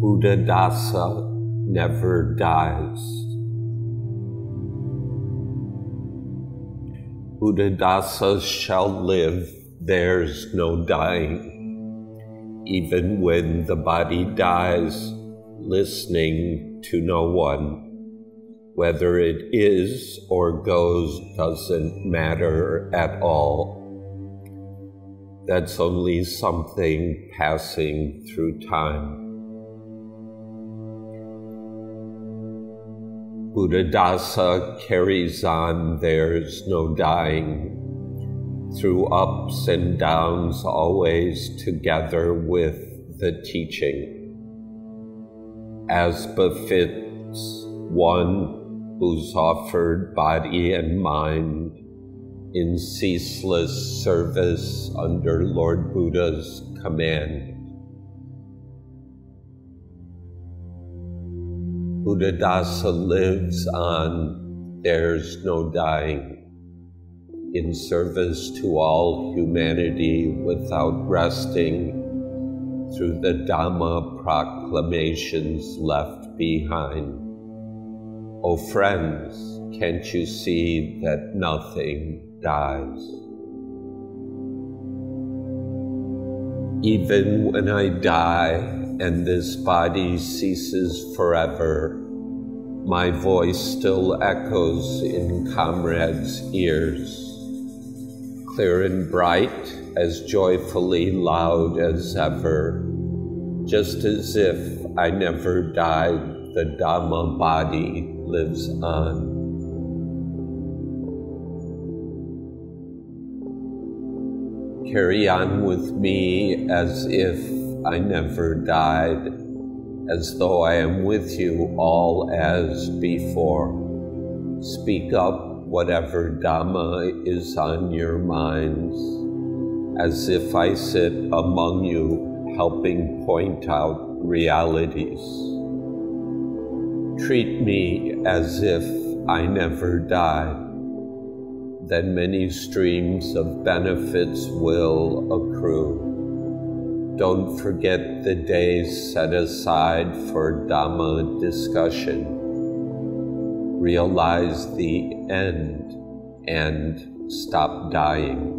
Buddhadasa never dies. Buddhadasa shall live, there's no dying. Even when the body dies, listening to no one. Whether it is or goes doesn't matter at all. That's only something passing through time. Buddhadasa carries on, there's no dying. Through ups and downs, always together with the teaching. As befits one who's offered body and mind in ceaseless service under Lord Buddha's command. Buddhadasa lives on, there's no dying, in service to all humanity without resting through the Dhamma proclamations left behind. O oh friends, can't you see that nothing dies? Even when I die, and this body ceases forever, my voice still echoes in comrades' ears, clear and bright, as joyfully loud as ever, just as if I never died, the Dhamma body lives on. Carry on with me as if I never died, as though I am with you all as before. Speak up whatever Dhamma is on your minds, as if I sit among you helping point out realities. Treat me as if I never died then many streams of benefits will accrue. Don't forget the days set aside for Dhamma discussion. Realize the end and stop dying.